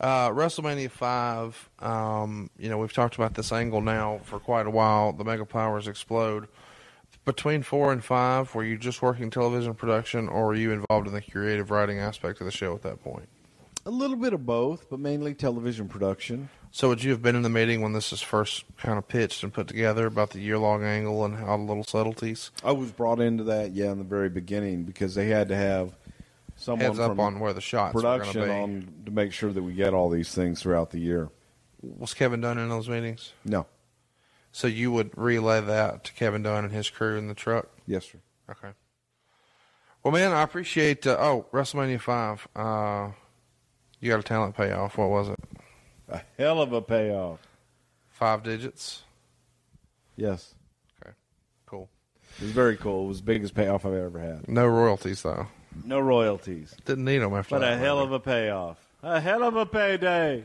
Uh, WrestleMania five. Um, you know, we've talked about this angle now for quite a while. The Mega Powers explode. Between four and five, were you just working television production, or were you involved in the creative writing aspect of the show at that point? A little bit of both, but mainly television production. So, would you have been in the meeting when this is first kind of pitched and put together about the year long angle and all the little subtleties? I was brought into that, yeah, in the very beginning because they had to have someone Heads up on where the shots production be. on to make sure that we get all these things throughout the year. Was Kevin Dunn in those meetings? No, So you would relay that to Kevin Dunn and his crew in the truck? yes, sir. Okay. Well, man, I appreciate. Uh, oh, WrestleMania five. Uh, you got a talent payoff. What was it? A hell of a payoff. Five digits. Yes, Okay. Cool. It was very cool. It was the biggest payoff I've ever had. No royalties though. No royalties, Didn't need them after but that. a hell of a payoff. A hell of a payday.